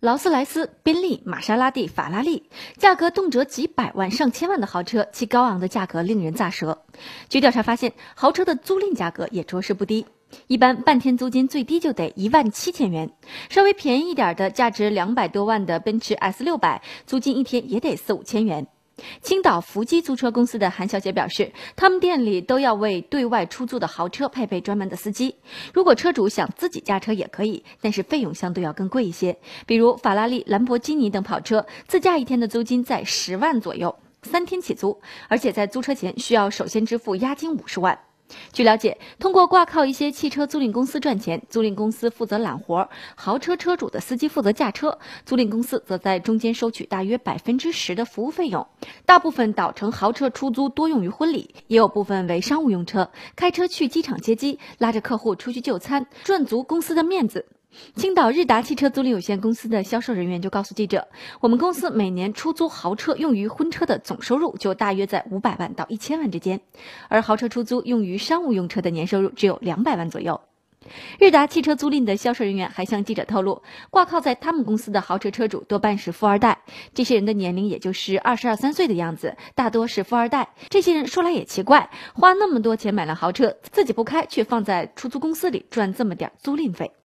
劳斯莱斯、宾利、玛莎拉蒂、法拉利，价格动辄几百万、上千万的豪车，其高昂的价格令人咋舌。据调查发现，豪车的租赁价格也着实不低，一般半天租金最低就得一万七千元，稍微便宜一点的，价值两百多万的奔驰 S 六百，租金一天也得四五千元。青岛福基租车公司的韩小姐表示，他们店里都要为对外出租的豪车配备专门的司机。如果车主想自己驾车也可以，但是费用相对要更贵一些。比如法拉利、兰博基尼等跑车，自驾一天的租金在十万左右，三天起租，而且在租车前需要首先支付押金五十万。据了解，通过挂靠一些汽车租赁公司赚钱，租赁公司负责揽活，豪车车主的司机负责驾车，租赁公司则在中间收取大约百分之十的服务费用。大部分岛城豪车出租多用于婚礼，也有部分为商务用车，开车去机场接机，拉着客户出去就餐，赚足公司的面子。青岛日达汽车租赁有限公司的销售人员就告诉记者：“我们公司每年出租豪车用于婚车的总收入就大约在五百万到一千万之间，而豪车出租用于商务用车的年收入只有两百万左右。”日达汽车租赁的销售人员还向记者透露，挂靠在他们公司的豪车车主多半是富二代，这些人的年龄也就是二十二三岁的样子，大多是富二代。这些人说来也奇怪，花那么多钱买了豪车，自己不开，却放在出租公司里赚这么点租赁费。